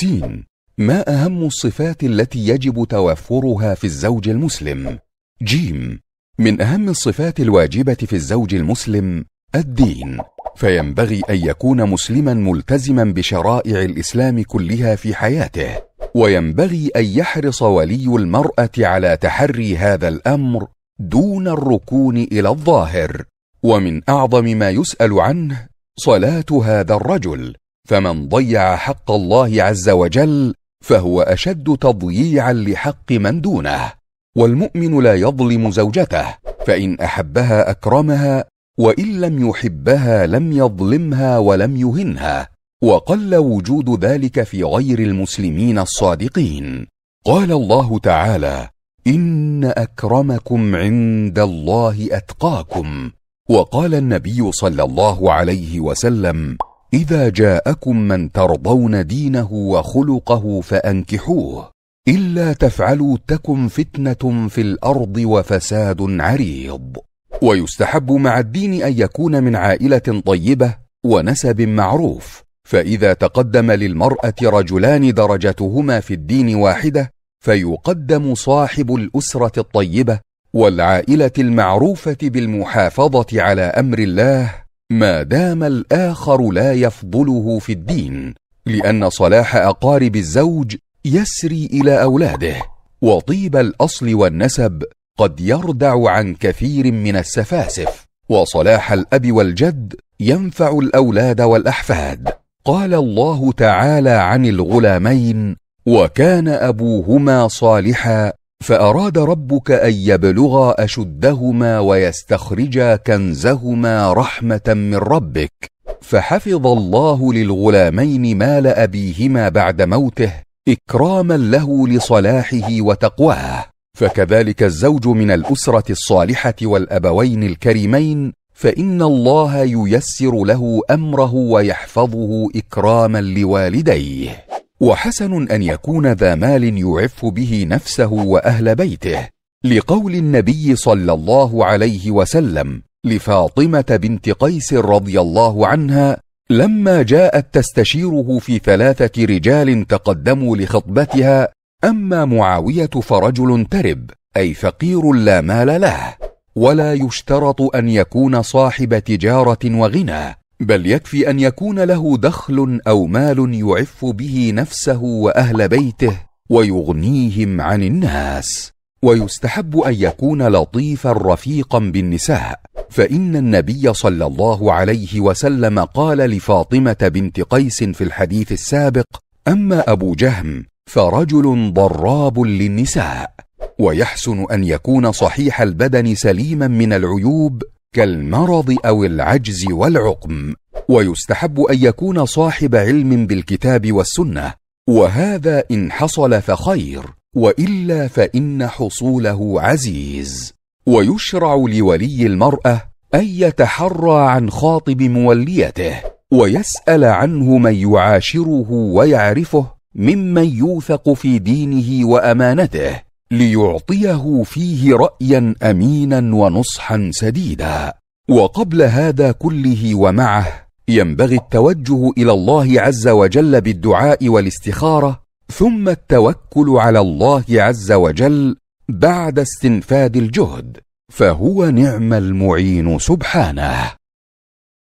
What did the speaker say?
سين ما أهم الصفات التي يجب توفرها في الزوج المسلم؟ جيم. من أهم الصفات الواجبة في الزوج المسلم الدين. فينبغي أن يكون مسلما ملتزما بشرائع الإسلام كلها في حياته. وينبغي أن يحرص ولي المرأة على تحري هذا الأمر دون الركون إلى الظاهر. ومن أعظم ما يسأل عنه صلاة هذا الرجل. فمن ضيع حق الله عز وجل فهو أشد تضييعا لحق من دونه والمؤمن لا يظلم زوجته فإن أحبها أكرمها وإن لم يحبها لم يظلمها ولم يهنها وقل وجود ذلك في غير المسلمين الصادقين. قال الله تعالى إن أكرمكم عند الله أتقاكم. وقال النبي صلى الله عليه وسلم إذا جاءكم من ترضون دينه وخلقه فأنكحوه إلا تفعلوا تكن فتنة في الأرض وفساد عريض. ويستحب مع الدين أن يكون من عائلة طيبة ونسب معروف فإذا تقدم للمرأة رجلان درجتهما في الدين واحدة فيقدم صاحب الأسرة الطيبة والعائلة المعروفة بالمحافظة على أمر الله ما دام الآخر لا يفضله في الدين لأن صلاح أقارب الزوج يسري إلى أولاده وطيب الأصل والنسب قد يردع عن كثير من السفاسف وصلاح الأب والجد ينفع الأولاد والأحفاد. قال الله تعالى عن الغلامين وكان أبوهما صالحا فأراد ربك أن يبلغا أشدهما ويستخرجا كنزهما رحمة من ربك فحفظ الله للغلامين مال أبيهما بعد موته إكراما له لصلاحه وتقواه. فكذلك الزوج من الأسرة الصالحة والأبوين الكريمين فإن الله ييسر له أمره ويحفظه إكراما لوالديه. وحسن أن يكون ذا مال يعف به نفسه وأهل بيته لقول النبي صلى الله عليه وسلم لفاطمة بنت قيس رضي الله عنها لما جاءت تستشيره في ثلاثة رجال تقدموا لخطبتها أما معاوية فرجل ترب أي فقير لا مال له ولا يشترط أن يكون صاحب تجارة وغنى بل يكفي أن يكون له دخل أو مال يعف به نفسه وأهل بيته ويغنيهم عن الناس. ويستحب أن يكون لطيفا رفيقا بالنساء. فإن النبي صلى الله عليه وسلم قال لفاطمة بنت قيس في الحديث السابق أما أبو جهم فرجل ضراب للنساء. ويحسن أن يكون صحيح البدن سليما من العيوب كالمرض أو العجز والعقم ويستحب أن يكون صاحب علم بالكتاب والسنة. وهذا إن حصل فخير وإلا فإن حصوله عزيز. ويشرع لولي المرأة أن يتحرى عن خاطب موليته ويسأل عنه من يعاشره ويعرفه ممن يوثق في دينه وأمانته. ليعطيه فيه رأيا أمينا ونصحا سديدا. وقبل هذا كله ومعه ينبغي التوجه إلى الله عز وجل بالدعاء والاستخارة ثم التوكل على الله عز وجل بعد استنفاد الجهد فهو نعم المعين سبحانه.